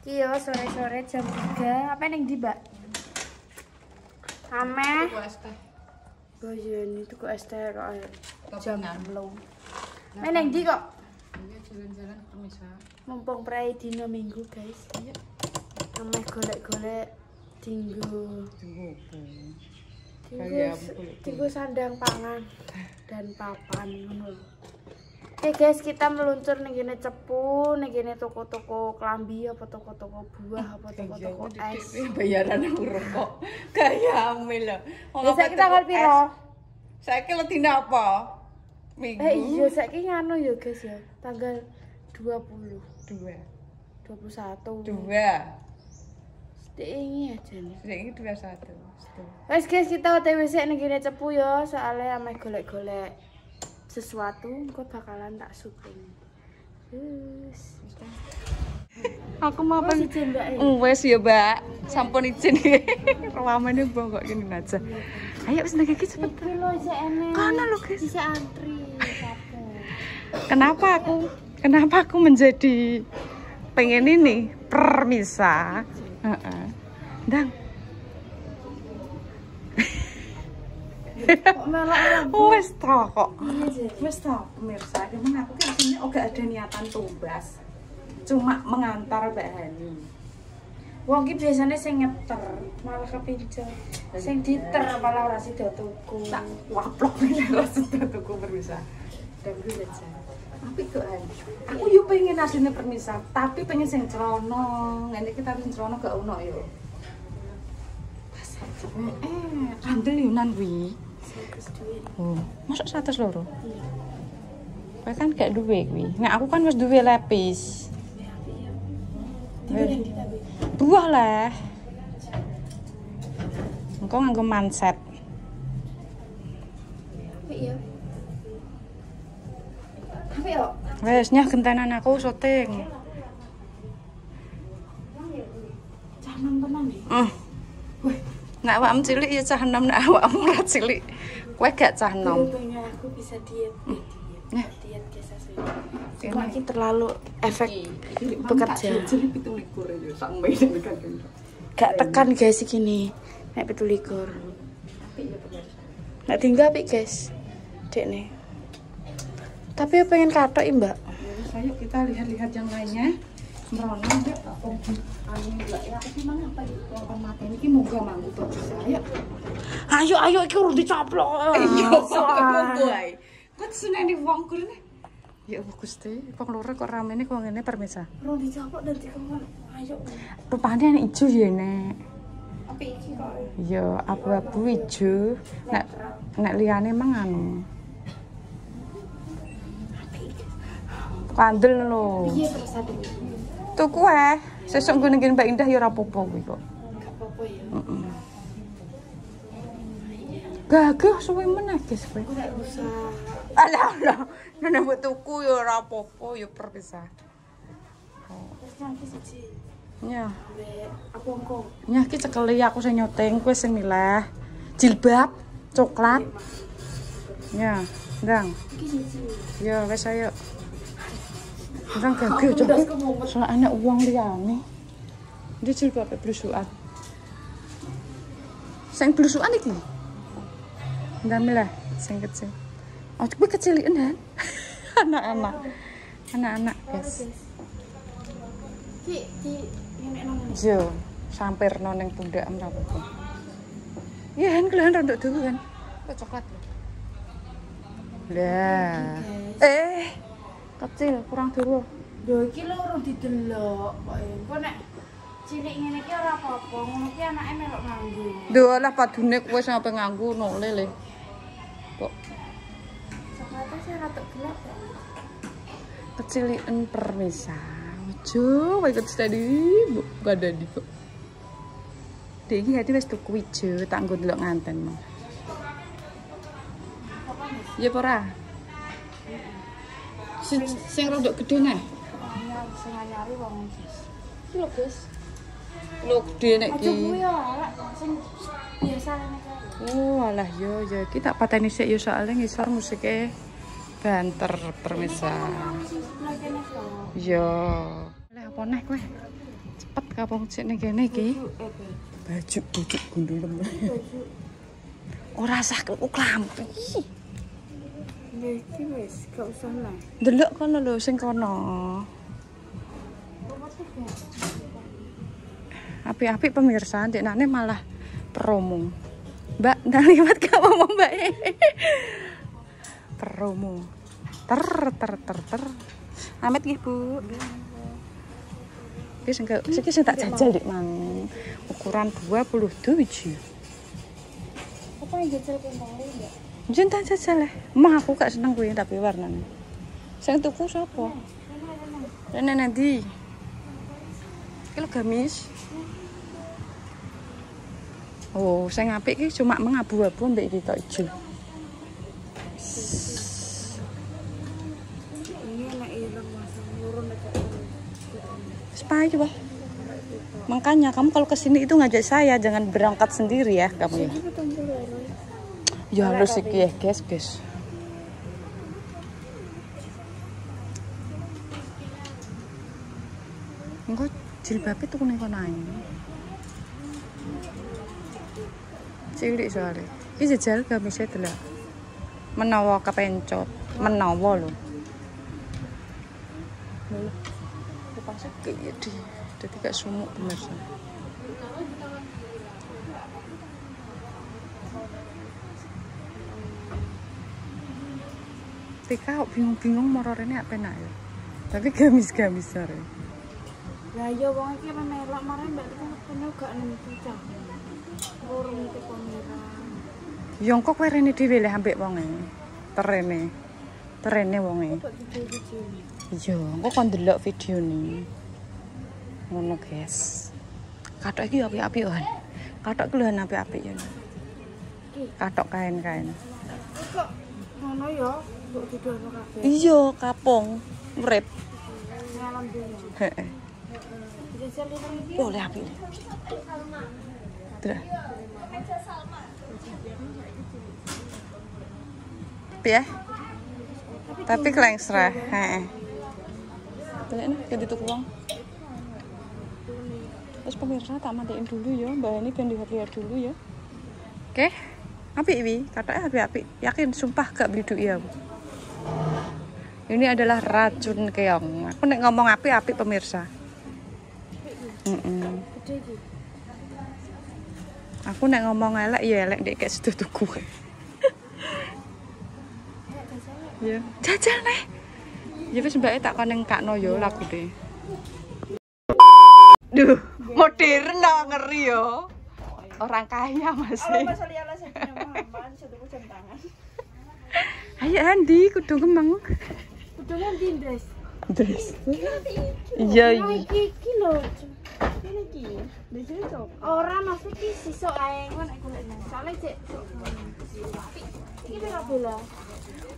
Kio sore-sore jam 3 Apa yang di mbak? Ame Bojen itu kok es teh kok. Jam belum Main yang di kok Iya jalan-jalan permisa. Mumpung prai dino minggu guys Iya. Ame golek-golek Tinggu Tunggu. Tinggu, Kayak golek-golek. tinggu sandang pangan Dan papan ngono Oke guys, kita meluncur nih gini cepu, nih gini toko-toko kelambi, apa toko-toko buah, apa toko-toko es. bayaran aku rokok. Kayak amil. Ya saya kita ngerti piro? Saya kira tina apa? Minggu. Eh iya, saya nganu ya guys ya, tanggal 20, Dua. 21. Dua. Sedih ini aja nih. Ini dua satu. Satu. Wes guys, kita OTW sik nih gini cepu ya, soalnya ameh golek-golek sesuatu, kok bakalan tak syuting. Terus. Aku mau Apa sih mbak? Wes ya, Mbak. Sampun izin. Ruamane mbok kok gini aja. Ayo nek iki cepet. Kono lho, guys. Isih antri. Kenapa aku kenapa aku menjadi pengen ini permisa? Heeh. Dang. Kok melok Wes to kok. Iya. Wes to pemirsa, cuman aku kan aslinya gak ada niatan tumbas. Cuma mengantar Mbak Hani. Wong ki biasanya sing ngeter, malah kepincut. Sing diter malah ora sida tuku. Tak waplok ini langsung tuku permisa. Dan gue aja. Tapi kok aku yo pengen aslinya permisa, tapi pengen sing cerono. Ngene kita sing cerono gak ono yo. Eh, eh, kandel Yunan kuwi. Oh, masuk 100 loro. Iya. Kowe kan gak duwe kuwi. Nek aku kan wis duwe lapis. Buah lah. Engko nganggo manset. Iya. Tapi yo. Wes nyah aku syuting. Nom tenan nih. Hmm. Nek awakmu cilik ya cah enom, nek awakmu ora cilik. Kowe gak cah enom. Aku bisa diet. Eh, Nah. diet. Diet asli. Ini. Kok iki terlalu efek bekerja. Gak tekan guys iki nih. Nek 17. Nek tinggal pi guys. Dek nih. Tapi pengen katok i, Mbak. Ayo kita lihat-lihat yang lainnya. Merono dek oh anu enggak ya aku gimana apa di ruangan mati ini moga manggu bisa. Ayo. Ayo ayo iki urung dicoplok. Iya, Soal. gue. Kok seneng di wong kurne? Ya Allah Gusti, wong loro kok ramene kok ngene permisa. Urung dicoplok dan dikon. Ayo. Rupane ana ijo ya nek. Tapi iki kok. Ya abu-abu ijo. Nek nek liyane mang anu. Kandel lho. Piye terus aduh. Tuku eh. Sesuk ngene Mbak Indah ya apa-apa kuwi kok. Gak apa-apa ya. Gagah suwe meneh guys kowe. Aku. Alah alah. Nek mbok tuku ya ora apa-apa ya perpisah. Ya. Apa engko? Nyah ki cekeli aku sing nyoteng, kowe sing milih. Jilbab coklat. Ya, ndang. Iki siji. Ya wes ayo. Ndang gagah coba. Soalnya ana uang liyane. Dia jilbab blusukan. Sing blusukan iki. Ndang milih sing kecil. Oh, kowe kecilian kan? Anak-anak. Anak-anak, guys. Ki ki ngene nang. Yo, sampir nang pundak ora apa-apa. Ya, kan kelihatan rondok dulu kan. Kok coklat. Lah. Eh, kecil, kurang dulu. Lho iki lho urung didelok kok. Engko nek cilik ngene iki ora apa-apa, ngono ki anake melok nganggo. Duh lah padune kowe sampe nganggo no lele. Kok Coklatnya sih rada gelap ya. kecilian permisa. Ojo, wae ikut tadi, Bu. Gak ada di kok. Dek iki hati wis tuku ijo, tak nggo delok nganten. Ya apa ora? Sing sing rodok gede neh. Sing nyari wong guys. Iki lho guys. Lho gede nek Aja ki. kuwi Lek. sing biasa nek. Oh, alah yo yo iki tak pateni sik yo soalnya ngisor musike banter permisa kok. yo leh apa nih kowe cepet kapung sik ning kene iki Eh, Be. baju baju gundulem Baju. ora sah ku Ya delok kono lho sing kono. Api-api pemirsa nane malah promo. Mbak ntar liwat gak ngomong mbak? Promo. Ter ter ter ter. Amit nggih bu. Iki sing iki sing tak jajal dik mang. Ukuran 27 Apa yang jajal kembali enggak? Jen tak jajal eh. Emang aku gak seneng kuwi tapi warnane. Sing tuku sapa? Rene nanti. Lho gamis. Oh, sing apik iki cuma mengabu-abu mbek iki tok ijo. Sepai coba. Makanya kamu kalau ke sini itu ngajak saya, jangan berangkat sendiri ya kamu ya. Johannes siki keskes. Engko jilbabe tuku ning kono ae. Cilik sore. Iki jajal gamise delok. Menawa kepencot, menawa lho. Lho. Kok pas kayak gitu. Jadi gak sumuk bener. Tika kok bingung-bingung moro rene apa enak ya. Tapi gamis-gamis sore. Lah ya wong iki ora melok marah mbak itu punya gak nentu cah. Urung iki pemirang. Yo kok kowe rene dhewe le ambek wonge. Terene. Terene wonge. Iya, kok kon delok video nih. Ngono, guys. Katok iki apik-apik kan. Katok iki lho apik-apik ya. Katok kain-kain. kok ngono ya. Iya, kapong. Urip. Heeh. Iki. Boleh apik. Terus. Piye? Tapi klengsra, heeh. Nih, ganti tuku uang. Terus pemirsa tak matiin dulu ya, mbak ini kan lihat-lihat dulu ya. Oke, api ini, katanya api-api. Yakin, sumpah gak beli duit ya. Ini adalah racun keong. Aku nek ngomong api-api pemirsa. Gede iki. Aku nek ngomong elek ya elek dek kayak situ tuku. Ya, jajal nih. Ya wis mbake tak konen kakno yo lagu deh. Duh, modern lah ngeri yo. Orang kaya masih. Ayo Andi, kudu gemeng. Kudungan tindes. Terus. Iya, Nah, iya. iki iki lho. Ini iki. Di sini cok. Ora maksud iki sisuk ae ngono aku lek nang. Soale cek. Iki pira bela?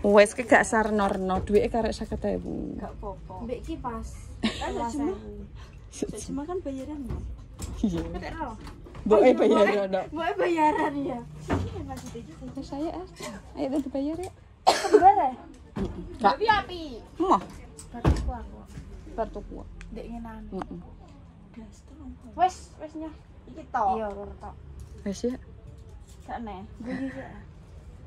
Wes ke gak sarnorno, duitnya karek 50.000. Gak apa-apa. Mbek iki pas. Cuma, cuma kan bayaran ya. Iya. Mbek ro. Boe bayar ono. Mbok bayaran ya. Saya ah. Ayo bayar ya. Kak. Tapi api. Mah, Batuku aku. kartu kuat. Ndek ngenan. Heeh. Gas tuh. Wes, wes nyah. Iki tok. Iya, loro tok. Wes ya. Gak neh. Sih.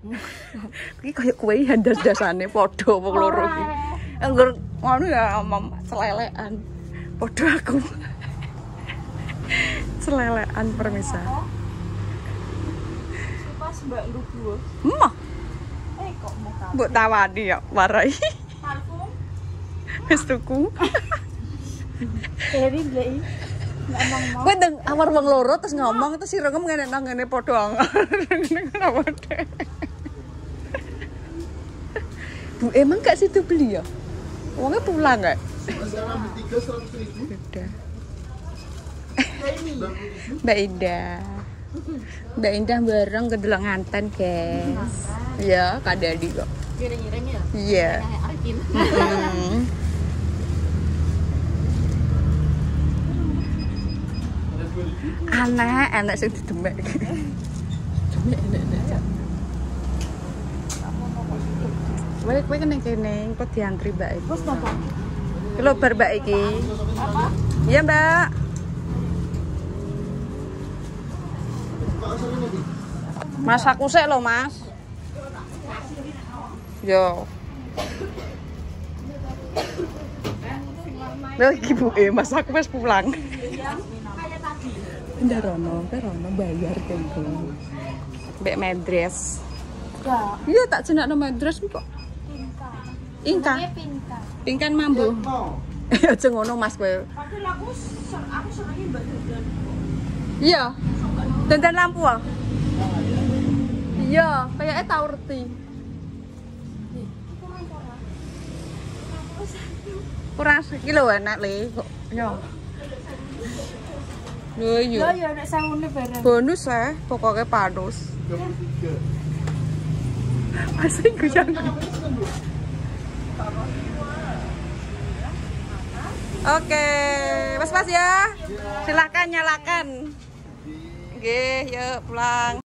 Iki kaya kue handas-dasane padha wong loro iki. Anggur ngono ya mam selelekan. Padha aku. selelekan permisa. Pas mbak lu dua. Mah, Eh kok mau kalah? Mbok tawani ya warai. Parfum. Wis tuku. Emang mau. Kowe ndeng awar wong loro terus ngomong terus sira ngene nang ngene padha. Deh? Bu, emang gak situ beli ya? Uangnya pulang gak? Udah. Mbak Indah. Mbak Indah bareng ke delok nganten, guys. Iya, Kak Dadi kok. Ngiring-ngiring ya. Iya. Kayak Arkin. Mm. Anak, anak sing didemek. Demek enak-enak. Kowe kowe kene kene, kok diantri Mbak iki. Terus napa? Iki lho bar Mbak iki. Iya, Mbak. Mas aku sik lho, Mas. Yo. Lha iki Bu, eh, Mas aku wis pulang. Ndak rono, ke rono bayar tempo. Mbak medres. Enggak. Iya tak jenakno medres kok. Inka. Ini pintar. Pingkan mambu. Aja ngono Mas kowe. Padahal aku aku senengnya mbak Dodan. Iya. Dandan lampu ah. Iya, kayaknya tau reti. Kurang sekilo enak le kok. Yo. Lho Ya iya. ya nek sewune bareng. Bonus eh, pokoknya padus. Masih guyang. Oke, mas ya. Silakan nyalakan. Oke, yuk pulang.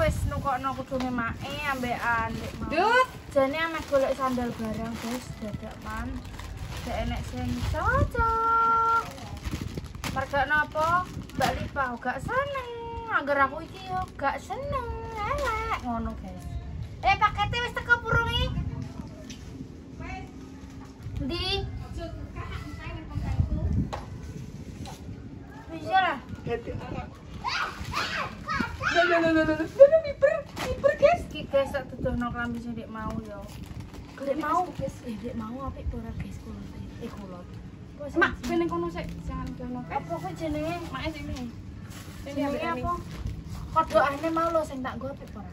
Wis nukokno kudune mae mau. Dut. Jane amek golek sandal barang, guys, dadak man. Dek enek sing cocok. Merga napa? Mbak Lipa gak seneng. Angger aku iki yo gak seneng. Elek ngono, guys. Eh, pakete wis teko purungi. Ndi? Bisa lah. Iki tuduhno klambi sing Dek mau yo. Dek mau, guys. Eh, Dek mau apik ora guys kulon. Eh, kulon. Mak, kene kono sik, jangan kono. apa kok jenenge? Mak sini. Jenenge apa? Kodokane mau lo sing tak apik ora?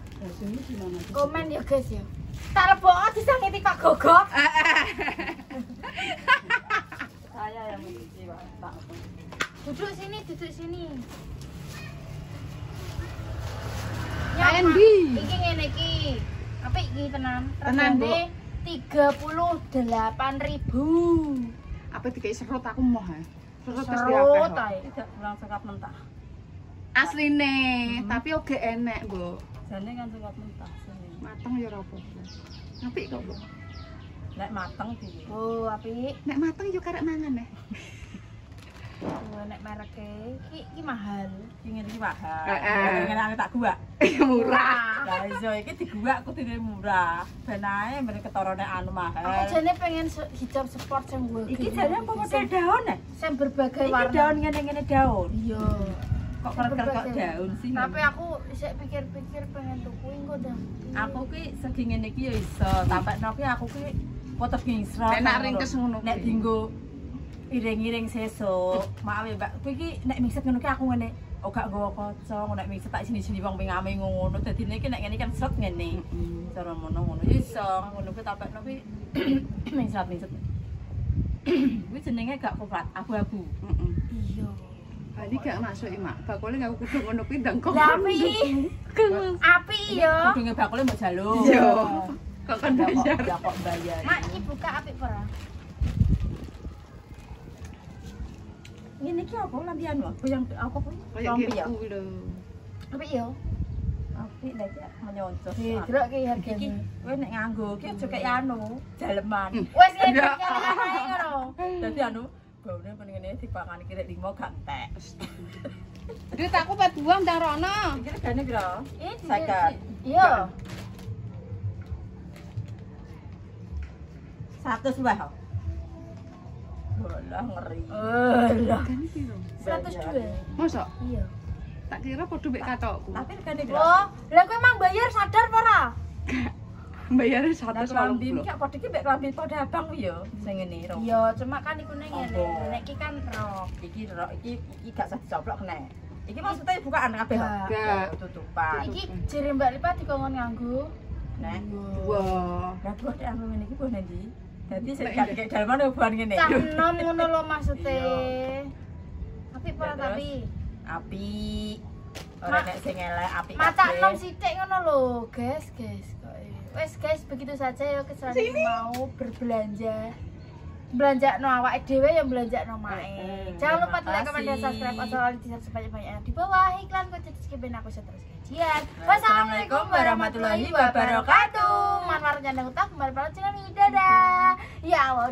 Komen ya guys ya. Tak lebok disangiti Pak Gogok. Saya yang mencuci Pak. Tak. Duduk sini, duduk sini. Mak. di. Iki ngene iki. Apik iki tenan. Regane 38.000. Apa dikai serut aku moh. Serut pasti Serut akeh. ae. Tidak pulang sekap mentah. Asline, tapi oke enek, Bu. Jane kan sekap mentah. sini. Mateng ya ora apa-apa. Apik kok, Bu. Nek mateng piye? Oh, apik. Nek mateng yo karek mangan eh. Nek mereke iki iki mahal. Ingin iki mahal. Heeh. Ingin aku tak gua. Murah. Lah iso iki digua aku dene murah. Ben ae mrene ketorone anu mahal. Aku jane pengen hijab sport sing gue. Iki jane apa model daun eh? Sing berbagai Iki warna. daun ngene-ngene daun. Iya. Kok keret kok daun sih? Tapi aku isek pikir-pikir pengen tuku engko dah. aku ki segi ngene iki ya iso, tampakno ki aku ki foto gingsrot. Enak ringkes ngono Nek dinggo iring-iring sesuk, maaf ya Mbak, kuwi ki nek mingset ngono ki aku ngene oh gak nggawa kaca, nek mingset tak sini-sini wong pingame ngono. Dadi nek nek ngene kan set ngene. Cara ngono ngono ya iso, ngono ki tampakno ki mingset mingset. Kuwi jenenge gak koprat, abu-abu. Heeh. Iya. Bali gak masuk Mak. Bakule aku kudu ngono kuwi ndang kok. Lah api. Api iya. Kudunge bakule mbok jaluk. Iya. Kok kan Ya kok- bayar. ya kok bayar. Mak iki buka api ora? Ini ki apa lampian wah? Yang apa pun? Lampi ya. gitu lho. Api yo. Api lah ya menyonco. Delok ki Iki hargane. kowe nek nganggo ki aja kayak anu, daleman. Wes ngene Enggak. kali ae ngono. Dadi anu baune mending ngene dipangani kirek 5 gak entek. Duit aku pet buang ndang rono. Iki regane? Ini di- Seket. Iya. 100 wae. Ho. Walah ngeri. Alah. Kan piro? 102. Mosok Iya. tak kira padha mek katokku. Tapi regane piro? Lah kowe emang bayar sadar apa ora? Bayare Nah, kelambi 120. iki padha iki mek kelambi padha abang kuwi ya sing ngene ro. Iya, cuma kan iku ning ngene. Nek iki kan rok. Iki ro iki iki gak usah dicoplok kene. Iki maksudnya bukaan kabeh. ho? Gak. Gak. Tutupan. Iki jere Mbak Lipa dikongkon nganggo. Nek. Wah. Lah buah nek anu ngene iki buah ndi? Jadi sik gak kek dalem ono hubungan ngene. Cak enom ngono lho maksudnya Apik ora tapi. Apik. Ora nek sing elek apik. Mata enom sithik ngono lho, guys, guys. Wes guys, begitu saja ya kesan mau berbelanja. Belanja no awake dhewe ya belanja no. Mm-mm. Jangan lupa like, comment, dan subscribe atau di share sebanyak-banyaknya di bawah iklan kocet skipin aku seterus kajian. Wassalamualaikum warahmatullahi wabarakatuh. Manfaat nyandang utang kembali pada dadah ya Allah